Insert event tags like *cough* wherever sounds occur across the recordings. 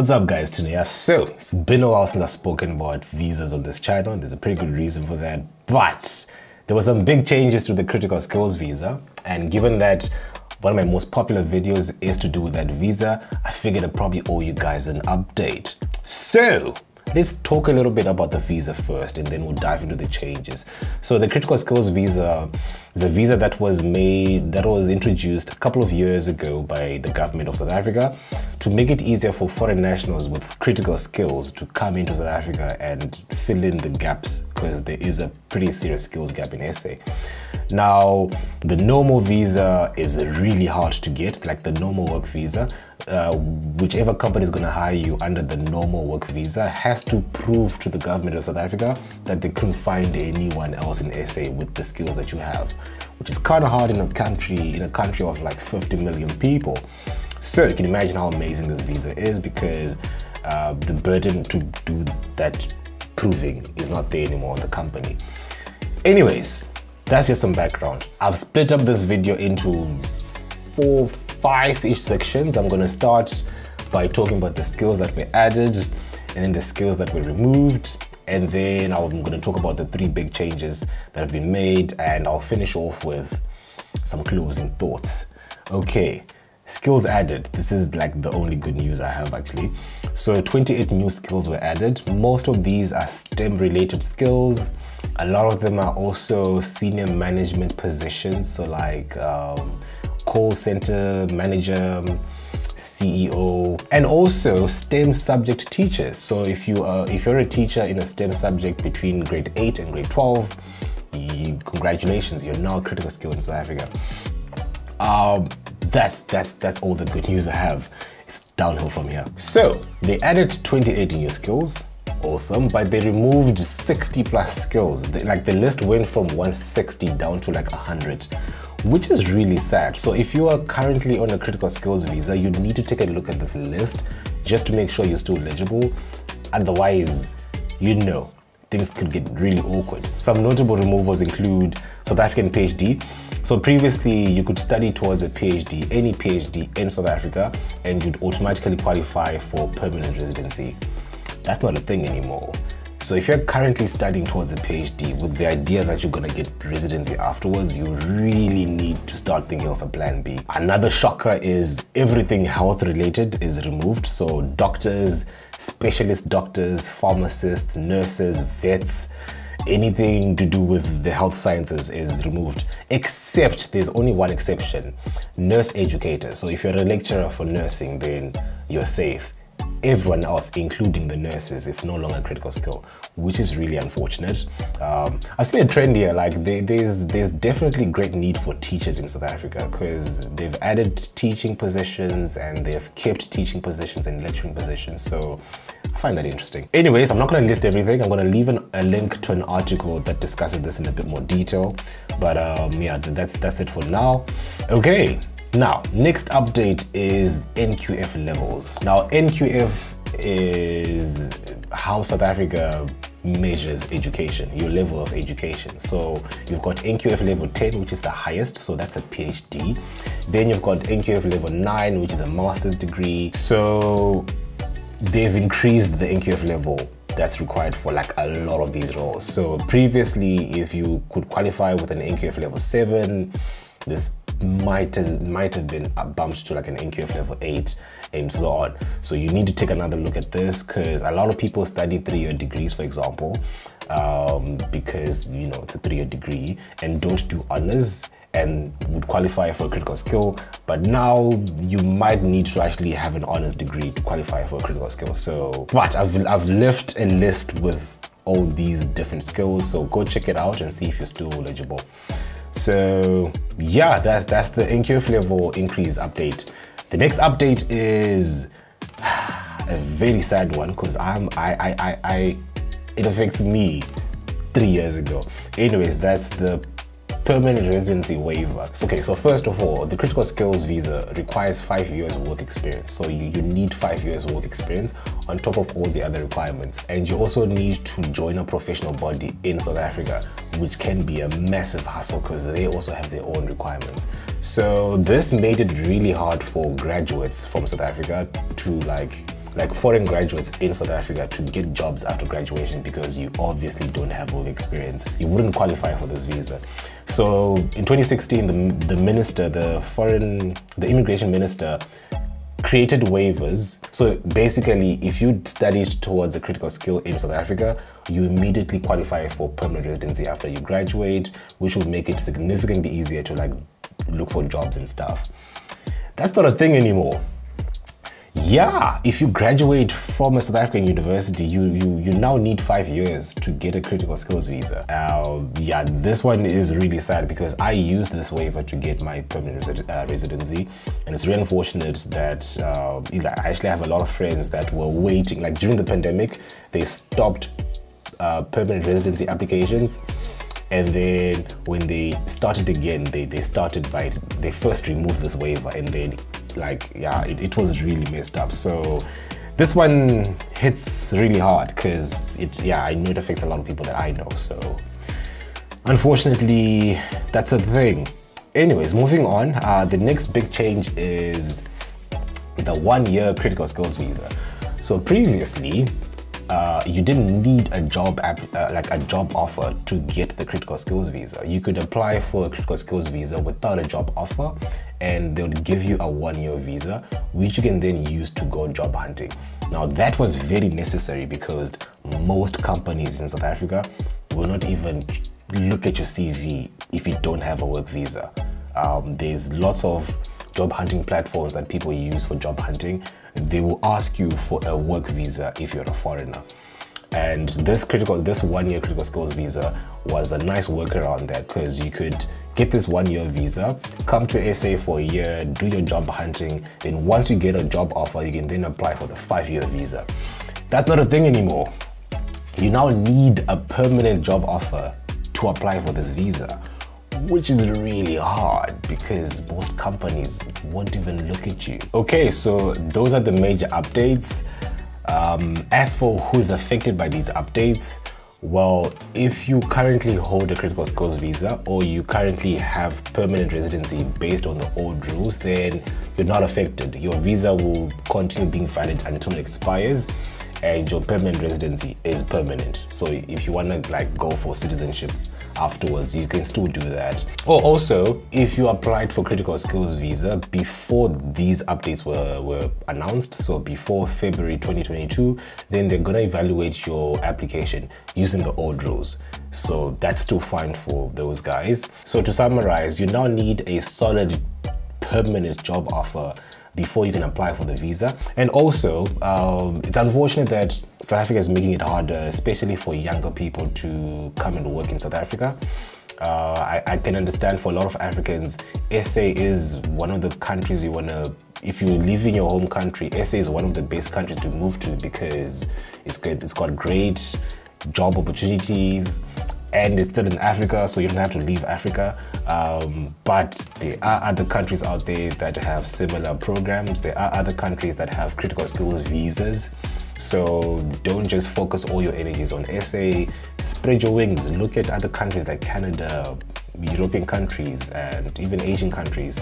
What's up guys, Tunea? So, it's been a while since I've spoken about visas on this channel. And there's a pretty good reason for that. But, there were some big changes to the critical skills visa. And given that one of my most popular videos is to do with that visa, I figured I'd probably owe you guys an update. So, Let's talk a little bit about the visa first and then we'll dive into the changes. So the critical skills visa is a visa that was made, that was introduced a couple of years ago by the government of South Africa to make it easier for foreign nationals with critical skills to come into South Africa and fill in the gaps because there is a pretty serious skills gap in SA. Now, the normal visa is really hard to get, like the normal work visa. Uh, whichever company is going to hire you under the normal work visa has to prove to the government of South Africa that they couldn't find anyone else in SA with the skills that you have, which is kind of hard in a country in a country of like 50 million people. So you can imagine how amazing this visa is because uh, the burden to do that proving is not there anymore on the company. Anyways, that's just some background. I've split up this video into four five-ish sections. I'm gonna start by talking about the skills that were added and then the skills that were removed. And then I'm gonna talk about the three big changes that have been made and I'll finish off with some closing thoughts. Okay, skills added. This is like the only good news I have actually. So 28 new skills were added. Most of these are STEM related skills. A lot of them are also senior management positions. So like um, call center manager, CEO, and also STEM subject teachers. So if you are if you're a teacher in a STEM subject between grade 8 and grade 12, you, congratulations, you're now a critical skill in South Africa. Um, that's that's that's all the good news I have. It's downhill from here. So they added 28 new skills awesome but they removed 60 plus skills they, like the list went from 160 down to like 100 which is really sad. So if you are currently on a critical skills visa, you need to take a look at this list just to make sure you're still eligible. Otherwise, you know, things could get really awkward. Some notable removals include South African PhD. So previously you could study towards a PhD, any PhD in South Africa, and you'd automatically qualify for permanent residency. That's not a thing anymore. So if you're currently studying towards a PhD with the idea that you're gonna get residency afterwards, you really need to start thinking of a plan B. Another shocker is everything health related is removed. So doctors, specialist doctors, pharmacists, nurses, vets, anything to do with the health sciences is removed except there's only one exception nurse educator so if you're a lecturer for nursing then you're safe everyone else, including the nurses, it's no longer a critical skill, which is really unfortunate. Um, I've seen a trend here, like they, there's there's definitely great need for teachers in South Africa because they've added teaching positions and they've kept teaching positions and lecturing positions. So I find that interesting. Anyways, I'm not going to list everything. I'm going to leave an, a link to an article that discusses this in a bit more detail. But um, yeah, that's that's it for now. Okay, now, next update is NQF levels. Now, NQF is how South Africa measures education, your level of education. So you've got NQF level 10, which is the highest, so that's a PhD. Then you've got NQF level 9, which is a master's degree. So they've increased the NQF level that's required for like a lot of these roles. So previously, if you could qualify with an NQF level 7, this might has, might have been bumped to like an NQF level 8 and so on. So you need to take another look at this because a lot of people study three-year degrees, for example, um, because you know it's a three-year degree and don't do honors and would qualify for a critical skill. But now you might need to actually have an honors degree to qualify for a critical skill. So but I've, I've left a list with all these different skills. So go check it out and see if you're still eligible so yeah, that's that's the NQF level increase update. The next update is *sighs* a very sad one because I'm I, I I I it affects me three years ago. Anyways, that's the permanent residency waiver. So, okay, so first of all, the critical skills visa requires five years of work experience. So you, you need five years of work experience on top of all the other requirements. And you also need to join a professional body in South Africa, which can be a massive hassle because they also have their own requirements. So this made it really hard for graduates from South Africa to like like foreign graduates in South Africa to get jobs after graduation because you obviously don't have all the experience. You wouldn't qualify for this visa. So in 2016, the, the minister, the foreign, the immigration minister created waivers. So basically, if you studied towards a critical skill in South Africa, you immediately qualify for permanent residency after you graduate, which would make it significantly easier to like look for jobs and stuff. That's not a thing anymore. Yeah, if you graduate from a South African university, you, you, you now need five years to get a critical skills visa. Uh, yeah, this one is really sad because I used this waiver to get my permanent uh, residency. And it's really unfortunate that uh, I actually have a lot of friends that were waiting. Like during the pandemic, they stopped uh, permanent residency applications and then when they started again they, they started by they first removed this waiver and then like yeah it, it was really messed up. So this one hits really hard because it yeah i know it affects a lot of people that i know. So unfortunately that's a thing. Anyways moving on uh, the next big change is the one year critical skills visa. So previously uh, you didn't need a job app, uh, like a job offer to get the critical skills visa. You could apply for a critical skills visa without a job offer and they would give you a one-year visa which you can then use to go job hunting. Now that was very necessary because most companies in South Africa will not even look at your CV if you don't have a work visa. Um, there's lots of job hunting platforms that people use for job hunting they will ask you for a work visa if you're a foreigner. And this critical, this one-year critical skills visa was a nice workaround there because you could get this one-year visa, come to SA for a year, do your job hunting. Then once you get a job offer, you can then apply for the five-year visa. That's not a thing anymore. You now need a permanent job offer to apply for this visa which is really hard because most companies won't even look at you. Okay, so those are the major updates. Um, as for who's affected by these updates, well, if you currently hold a critical skills visa or you currently have permanent residency based on the old rules, then you're not affected. Your visa will continue being valid until it expires and your permanent residency is permanent. So if you want to like go for citizenship afterwards, you can still do that. Or also, if you applied for critical skills visa before these updates were, were announced, so before February 2022, then they're gonna evaluate your application using the old rules. So that's still fine for those guys. So to summarize, you now need a solid permanent job offer before you can apply for the visa. And also, um, it's unfortunate that South Africa is making it harder, especially for younger people to come and work in South Africa. Uh, I, I, can understand for a lot of Africans, SA is one of the countries you want to, if you live in your home country, SA is one of the best countries to move to because it's good, it's got great job opportunities, and it's still in Africa, so you don't have to leave Africa. Um, but there are other countries out there that have similar programs. There are other countries that have critical skills visas. So don't just focus all your energies on SA. Spread your wings. Look at other countries like Canada, European countries, and even Asian countries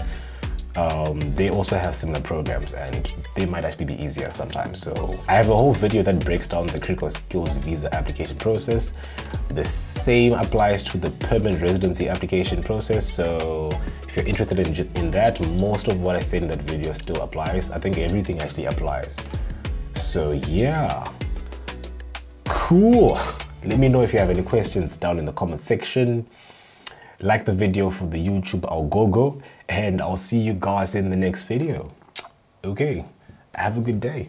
um, they also have similar programs and they might actually be easier sometimes. So I have a whole video that breaks down the critical skills visa application process. The same applies to the permanent residency application process. So if you're interested in, in that, most of what I said in that video still applies. I think everything actually applies. So yeah, cool. Let me know if you have any questions down in the comment section like the video for the YouTube Algogo, and I'll see you guys in the next video. Okay, have a good day.